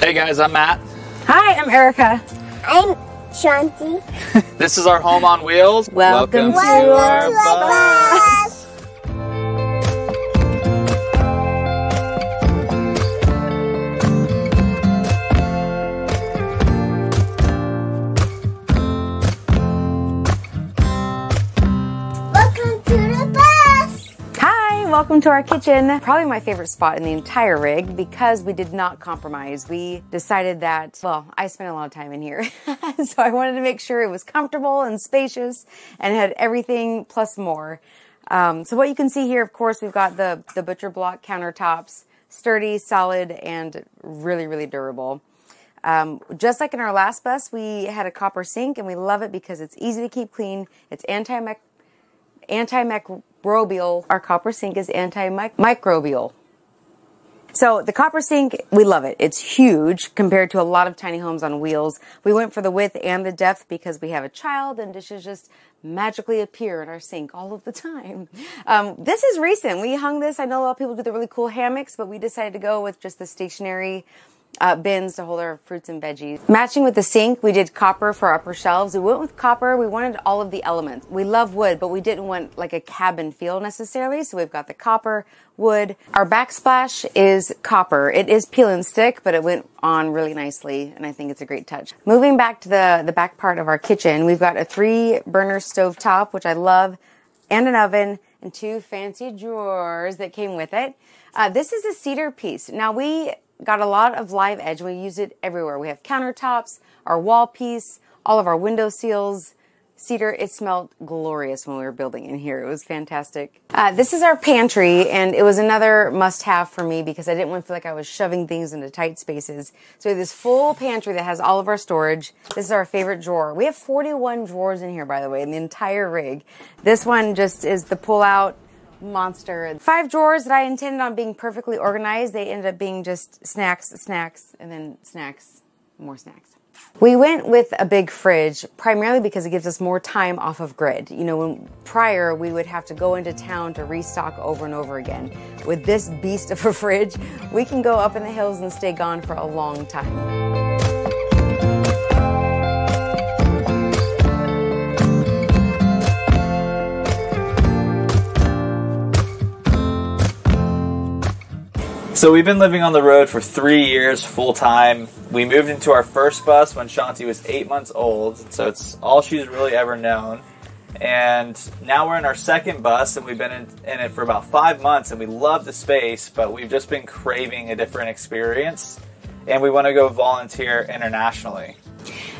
Hey guys, I'm Matt. Hi, I'm Erika. I'm Shanti. This is our home on wheels. Welcome to Welcome our to our bus. Welcome to our kitchen. Probably my favorite spot in the entire rig because we did not compromise. We decided that, well, I spent a lot of time in here. so I wanted to make sure it was comfortable and spacious and had everything plus more. Um, so what you can see here, of course, we've got the, the butcher block countertops, sturdy, solid, and really, really durable. Um, just like in our last bus, we had a copper sink and we love it because it's easy to keep clean. It's anti antimicrobial. Our copper sink is antimicrobial. So the copper sink, we love it. It's huge compared to a lot of tiny homes on wheels. We went for the width and the depth because we have a child and dishes just magically appear in our sink all of the time. Um, this is recent. We hung this. I know a lot of people do the really cool hammocks, but we decided to go with just the stationary uh, bins to hold our fruits and veggies. Matching with the sink, we did copper for upper shelves. We went with copper. We wanted all of the elements. We love wood, but we didn't want like a cabin feel necessarily. So we've got the copper, wood. Our backsplash is copper. It is peel and stick, but it went on really nicely, and I think it's a great touch. Moving back to the the back part of our kitchen, we've got a three burner stove top, which I love, and an oven and two fancy drawers that came with it. Uh, this is a cedar piece. Now we got a lot of live edge. We use it everywhere. We have countertops, our wall piece, all of our window seals. Cedar, it smelled glorious when we were building in here. It was fantastic. Uh, this is our pantry, and it was another must have for me because I didn't want to feel like I was shoving things into tight spaces. So this full pantry that has all of our storage. This is our favorite drawer. We have 41 drawers in here, by the way, in the entire rig. This one just is the pull out monster. Five drawers that I intended on being perfectly organized, they ended up being just snacks, snacks, and then snacks, more snacks. We went with a big fridge primarily because it gives us more time off of grid. You know, when prior we would have to go into town to restock over and over again. With this beast of a fridge, we can go up in the hills and stay gone for a long time. So we've been living on the road for three years full time. We moved into our first bus when Shanti was eight months old, so it's all she's really ever known. And now we're in our second bus, and we've been in, in it for about five months, and we love the space, but we've just been craving a different experience, and we want to go volunteer internationally.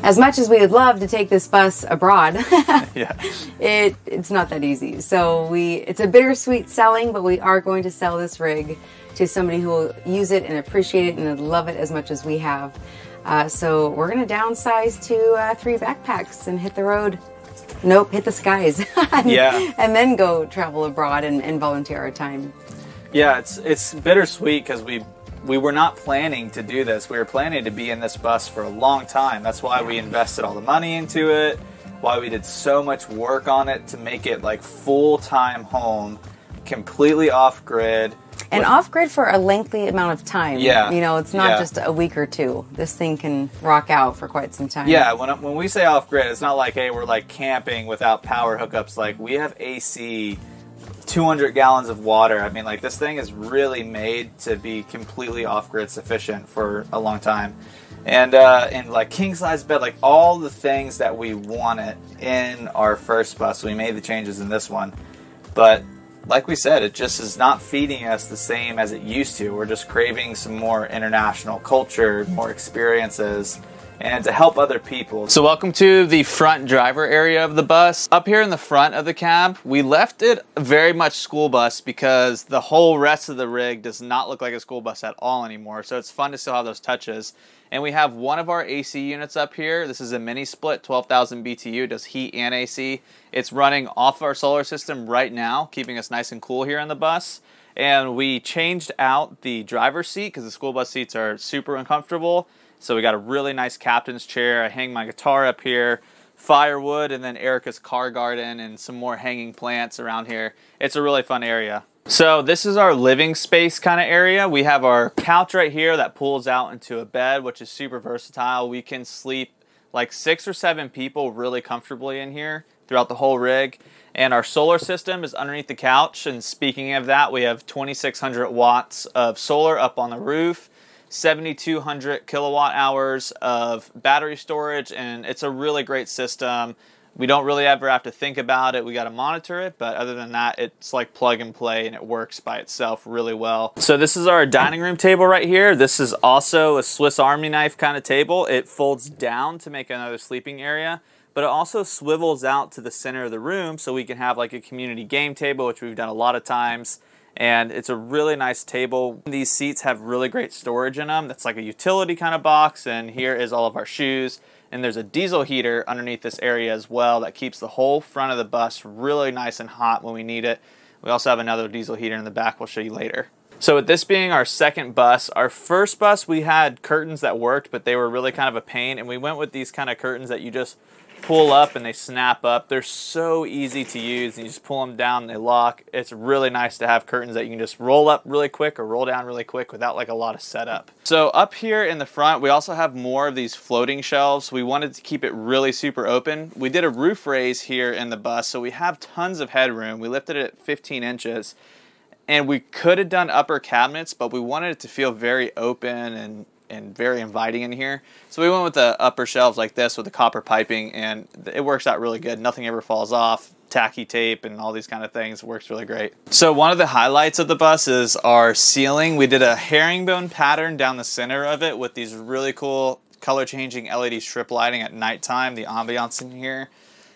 As much as we would love to take this bus abroad, Yeah. it it's not that easy. So we it's a bittersweet selling, but we are going to sell this rig to somebody who will use it and appreciate it and love it as much as we have. Uh, so we're going to downsize to uh, three backpacks and hit the road. Nope, hit the skies. and, Yeah. and then go travel abroad and, and volunteer our time. Yeah, it's it's bittersweet because we we were not planning to do this. We were planning to be in this bus for a long time. That's why we invested all the money into it. Why we did so much work on it to make it like full time home, completely off grid. And off grid for a lengthy amount of time. Yeah. You know, it's not Yeah. just a week or two. This thing can rock out for quite some time. Yeah, when when we say off grid, it's not like hey we're like camping without power hookups. Like we have AC, 200 gallons of water. I mean, like this thing is really made to be completely off grid sufficient for a long time. And uh, and like king size bed, like all the things that we wanted in our first bus, we made the changes in this one. But like we said, it just is not feeding us the same as it used to. We're just craving some more international culture, more experiences, and to help other people. So, welcome to the front driver area of the bus. Up here in the front of the cab, we left it very much school bus because the whole rest of the rig does not look like a school bus at all anymore. So, it's fun to still have those touches. And we have one of our AC units up here. This is a mini split, 12,000 BTU, does heat and AC. It's running off our solar system right now, keeping us nice and cool here on the bus. And we changed out the driver's seat because the school bus seats are super uncomfortable. So we got a really nice captain's chair. I hang my guitar up here, firewood, and then Erika's car garden and some more hanging plants around here. It's a really fun area. So this is our living space kind of area. We have our couch right here that pulls out into a bed, which is super versatile. We can sleep like six or seven people really comfortably in here throughout the whole rig. And our solar system is underneath the couch. And speaking of that, we have 2,600 watts of solar up on the roof. 7,200 kilowatt hours of battery storage, and it's a really great system. We don't really ever have to think about it. We got to monitor it, but other than that, it's like plug and play and it works by itself really well. So, this is our dining room table right here. This is also a Swiss Army knife kind of table. It folds down to make another sleeping area, but it also swivels out to the center of the room so we can have like a community game table, which we've done a lot of times and it's a really nice table. These seats have really great storage in them. That's like a utility kind of box, and here is all of our shoes. And there's a diesel heater underneath this area as well that keeps the whole front of the bus really nice and hot when we need it. We also have another diesel heater in the back we'll show you later. So with this being our second bus, our first bus we had curtains that worked, but they were really kind of a pain, and we went with these kind of curtains that you just pull up and they snap up. They're so easy to use. You just pull them down and they lock. It's really nice to have curtains that you can just roll up really quick or roll down really quick without like a lot of setup. So up here in the front, we also have more of these floating shelves. We wanted to keep it really super open. We did a roof raise here in the bus, so we have tons of headroom. We lifted it at 15 inches. And we could have done upper cabinets, but we wanted it to feel very open and and very inviting in here. So we went with the upper shelves like this with the copper piping, and it works out really good. Nothing ever falls off. Tacky tape and all these kind of things works really great. So one of the highlights of the bus is our ceiling. We did a herringbone pattern down the center of it with these really cool color changing LED strip lighting at nighttime. The ambiance in here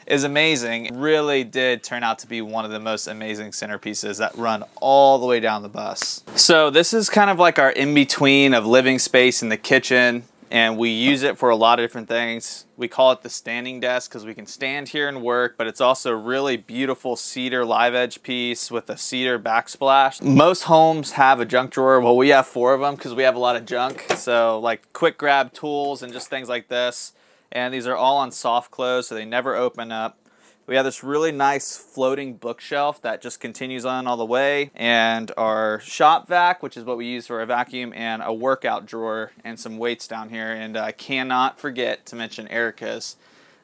is amazing. Really did turn out to be one of the most amazing centerpieces that run all the way down the bus. So this is kind of like our in-between of living space in the kitchen and we use it for a lot of different things. We call it the standing desk because we can stand here and work, but it's also a really beautiful cedar live edge piece with a cedar backsplash. Most homes have a junk drawer. Well, we have four of them because we have a lot of junk. So like quick grab tools and just things like this and these are all on soft close so they never open up. We have this really nice floating bookshelf that just continues on all the way, and our shop vac, which is what we use for a vacuum, and a workout drawer and some weights down here. And I cannot forget to mention Erika's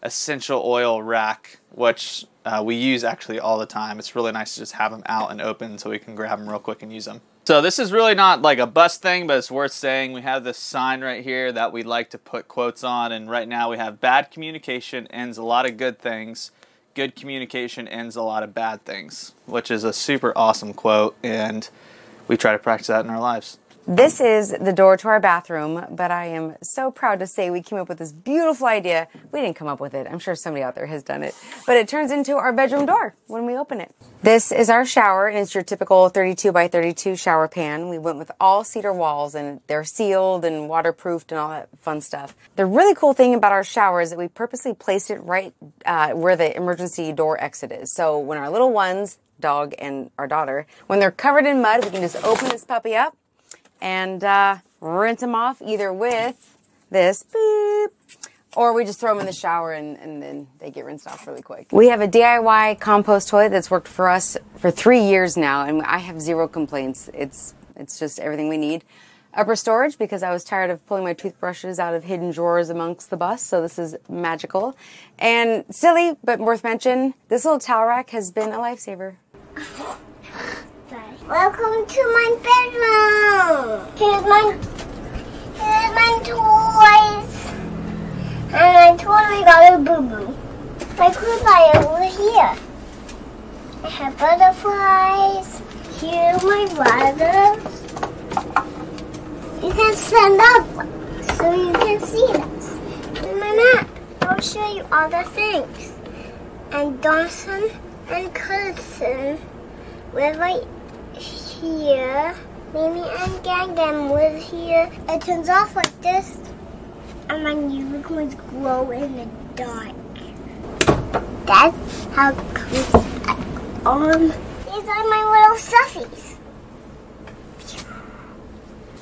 essential oil rack, which uh, we use actually all the time. It's really nice to just have them out and open so we can grab them real quick and use them. So this is really not like a bus thing, but it's worth saying. We have this sign right here that we'd like to put quotes on, and right now we have bad communication ends a lot of good things. Good communication ends a lot of bad things, which is a super awesome quote, and we try to practice that in our lives. This is the door to our bathroom, but I am so proud to say we came up with this beautiful idea. We didn't come up with it. I'm sure somebody out there has done it. But it turns into our bedroom door when we open it. This is our shower, and it's your typical 32 by 32 shower pan. We went with all cedar walls, and they're sealed and waterproofed and all that fun stuff. The really cool thing about our shower is that we purposely placed it right uh, where the emergency door exit is. So when our little ones, dog and our daughter, when they're covered in mud, we can just open this puppy up and uh, rinse them off either with this beep or we just throw them in the shower and, and then they get rinsed off really quick. We have a DIY compost toilet that's worked for us for three years now, and I have zero complaints. It's it's just everything we need. Upper storage because I was tired of pulling my toothbrushes out of hidden drawers amongst the bus, so this is magical. And silly but worth mention, this little towel rack has been a lifesaver. Welcome to my bedroom. Here's my here's my toys. And I totally got a boo boo. My crib over here. I have butterflies. Here my brothers. You can stand up so you can see this. In my map, I'll show you all the things. And Dawson and Cousin live right here. Mimi and Gangan live here. It turns off like this. And my unicorns glow in the dark. That's how cool um these are my little stuffies.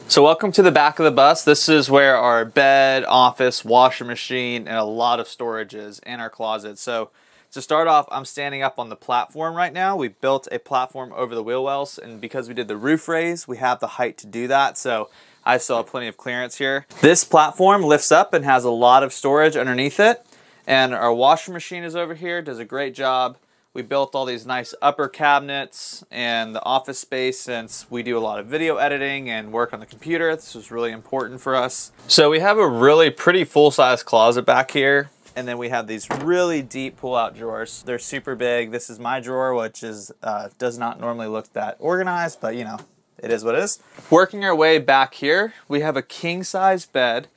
So welcome to the back of the bus. This is where our bed, office, washer machine, and a lot of storage is in our closet. So to start off, I'm standing up on the platform right now. We built a platform over the wheel wells, and because we did the roof raise, we have the height to do that. So I still have plenty of clearance here. This platform lifts up and has a lot of storage underneath it. And our washer machine is over here, does a great job. We built all these nice upper cabinets and the office space since we do a lot of video editing and work on the computer. This was really important for us. So we have a really pretty full-size closet back here. And then we have these really deep pull-out drawers. They're super big. This is my drawer, which is uh, does not normally look that organized, but you know, it is what it is. Working our way back here, we have a king-size bed.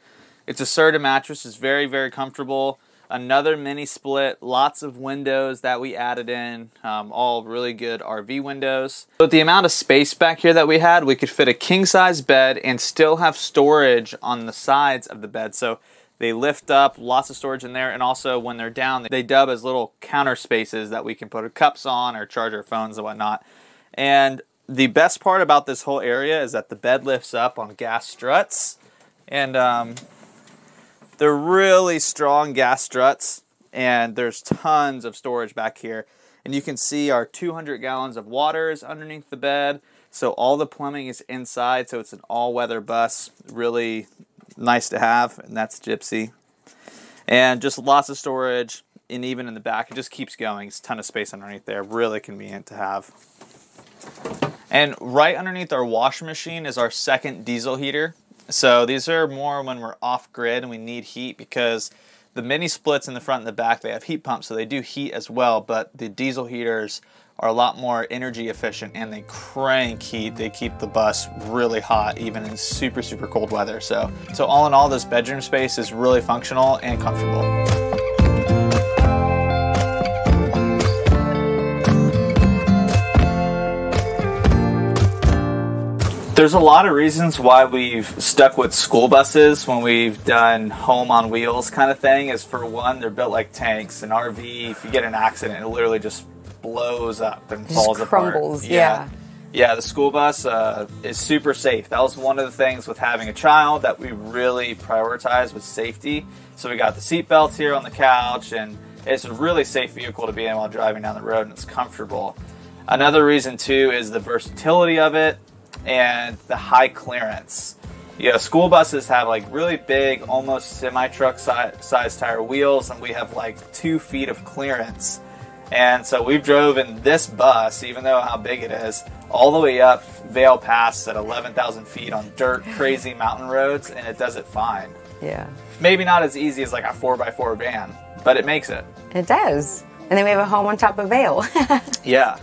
It's a Serta mattress. It's very, very comfortable another mini split, lots of windows that we added in, um, all really good RV windows. With the amount of space back here that we had, we could fit a king size bed and still have storage on the sides of the bed. So they lift up, lots of storage in there, and also when they're down, they dub as little counter spaces that we can put our cups on or charge our phones and whatnot. And the best part about this whole area is that the bed lifts up on gas struts. And um, they're really strong gas struts, and there's tons of storage back here. And you can see our 200 gallons of water is underneath the bed. So all the plumbing is inside, so it's an all-weather bus. Really nice to have, and that's Gypsy. And just lots of storage, and even in the back, it just keeps going. It's a ton of space underneath there. Really convenient to have. And right underneath our washing machine is our second diesel heater. So these are more when we're off grid and we need heat because the mini splits in the front and the back they have heat pumps so they do heat as well but the diesel heaters are a lot more energy efficient and they crank heat they keep the bus really hot even in super super cold weather so so all in all this bedroom space is really functional and comfortable There's a lot of reasons why we've stuck with school buses when we've done home on wheels kind of thing. Is for one, they're built like tanks. An RV, if you get an accident, it literally just blows up and Just falls crumbles, apart. yeah. yeah. the school bus uh, is super safe. That was one of the things with having a child that we really prioritized was safety. So we got the seat belts here on the couch, and it's a really safe vehicle to be in while driving down the road, and it's comfortable. Another reason too is the versatility of it and the high clearance. You know, school buses have like really big, almost semi truck si- size tire wheels, and we have like two feet of clearance. And so we've drove in this bus, even though how big it is, all the way up Vail Pass at 11,000 feet on dirt, crazy mountain roads, and it does it fine. Yeah. Maybe not as easy as like a 4x4 van, but it makes it. It does. And then we have a home on top of Vail. Yeah.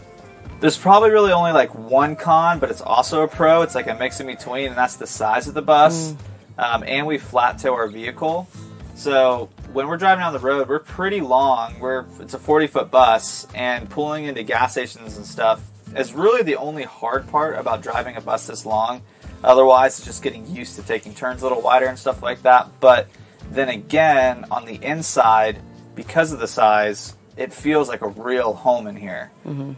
There's probably really only like one con, but it's also a pro. It's like a mix in between, and that's the size of the bus. Um, and we flat tow our vehicle. So when we're driving down the road, we're pretty long. We're it's a 40 foot bus, and pulling into gas stations and stuff is really the only hard part about driving a bus this long. Otherwise, it's just getting used to taking turns a little wider and stuff like that. But then again, on the inside, because of the size, it feels like a real home in here.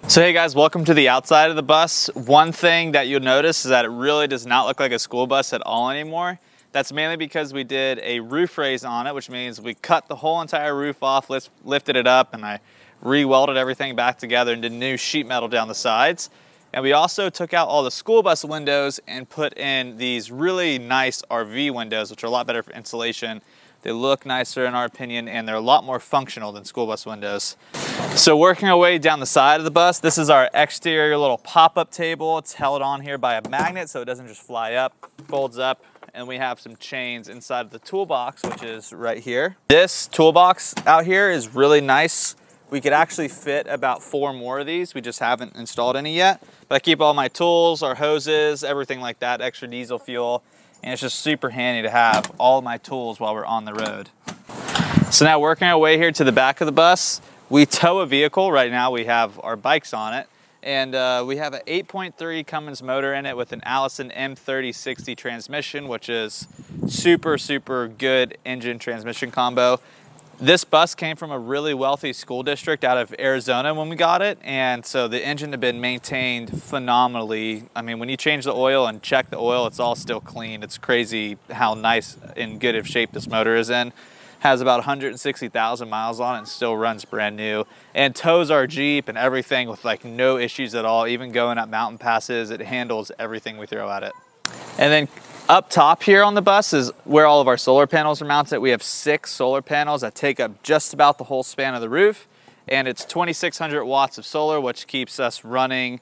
So, hey guys, welcome to the outside of the bus. One thing that you'll notice is that it really does not look like a school bus at all anymore. That's mainly because we did a roof raise on it, which means we cut the whole entire roof off, lift, lifted it up, and I re welded everything back together and did new sheet metal down the sides. And we also took out all the school bus windows and put in these really nice RV windows, which are a lot better for insulation. They look nicer in our opinion, and they're a lot more functional than school bus windows. So working our way down the side of the bus, this is our exterior little pop-up table. It's held on here by a magnet so it doesn't just fly up, folds up, and we have some chains inside of the toolbox, which is right here. This toolbox out here is really nice. We could actually fit about four more of these. We just haven't installed any yet. But I keep all my tools, our hoses, everything like that, extra diesel fuel. And it's just super handy to have all my tools while we're on the road. So now working our way here to the back of the bus, we tow a vehicle. Right now we have our bikes on it. And uh, we have an 8.3 Cummins motor in it with an Allison M3060 transmission, which is super, super good engine transmission combo. This bus came from a really wealthy school district out of Arizona when we got it, and so the engine had been maintained phenomenally. I mean, when you change the oil and check the oil, it's all still clean. It's crazy how nice and good of shape this motor is in. Has about 160,000 miles on it and still runs brand new and tows our Jeep and everything with like no issues at all. Even going up mountain passes, it handles everything we throw at it. And then up top here on the bus is where all of our solar panels are mounted. We have six solar panels that take up just about the whole span of the roof. And it's 2,600 watts of solar, which keeps us running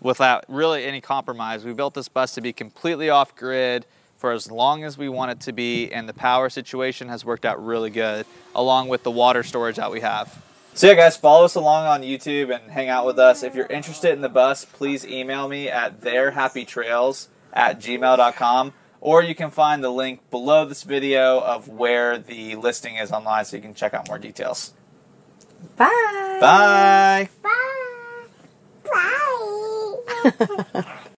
without really any compromise. We built this bus to be completely off grid for as long as we want it to be, and the power situation has worked out really good, along with the water storage that we have. So yeah, guys, follow us along on YouTube and hang out with us. If you're interested in the bus, please email me at theirhappytrails at gmail.com, or you can find the link below this video of where the listing is online so you can check out more details. Bye. Bye! Bye. Bye.